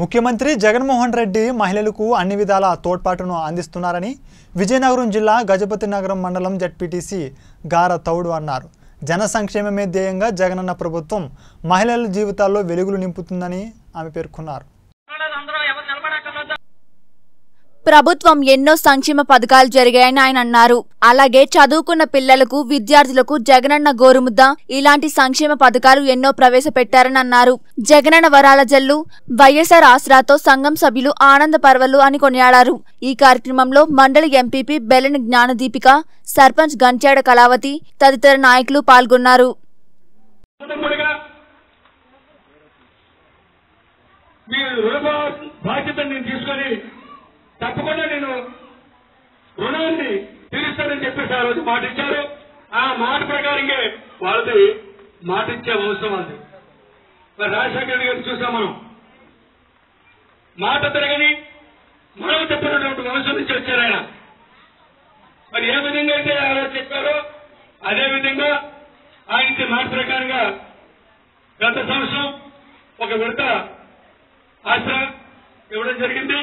ముఖ్యమంత్రి జగన్మోహన్ రెడ్డి మహిళలకు అన్ని విధాల తోడ్పాటును అందిస్తున్నారని విజయనగరం జిల్లా గజపతి నగరం మండలం జడ్పీటీసీ గార తౌడు అన్నారు. జన సంక్షేమమే ధ్యేయంగా జగనన్న ప్రభుత్వం మహిళల జీవితాల్లో వెలుగులు నింపుతుందని ఆమె పేర్కొన్నారు. ప్రభుత్వం ఎన్నో సంక్షేమ పథకాలు జరిగాయని ఆయన అన్నారు. అలాగే చదువుకున్న పిల్లలకు విద్యార్థులకు జగనన్న గోరుముద్ద ఇలాంటి సంక్షేమ పథకాలు ఎన్నో ప్రవేశపెట్టారని అన్నారు. జగనన్న వరాల జల్లు వైఎస్ఆర్ ఆసరాతో సంఘం సభ్యులు ఆనంద పర్వలు అని కొనియాడారు. ఈ కార్యక్రమంలో మండలి ఎంపీపీ బెల్లని జ్ఞానదీపిక సర్పంచ్ గంచాడ కళావతి తదితర నాయకులు పాల్గొన్నారు. మీ రుణ బాధ్యతను నేను తీసుకొని తప్పకుండా నేను రుణాన్ని తీరుస్తానని చెప్పేసి ఆ రోజు మాట ఇచ్చారు ఆ మాట ప్రకారంగా వాళ్ళది మాట ఇచ్చే అవసరం అది. మరి రాజశేఖర రెడ్డి గారిని చూసాం మనం. మాట తిరగని మనం చెప్పినటువంటి వంశం నుంచి వచ్చారు ఆయన. మరి ఏ విధంగా అయితే ఆయన చెప్పారో అదే విధంగా ఆయన మాట ప్రకారంగా గత సంవత్సరం ఒక విడత ఆశ ఇవ్వడం జరిగింది.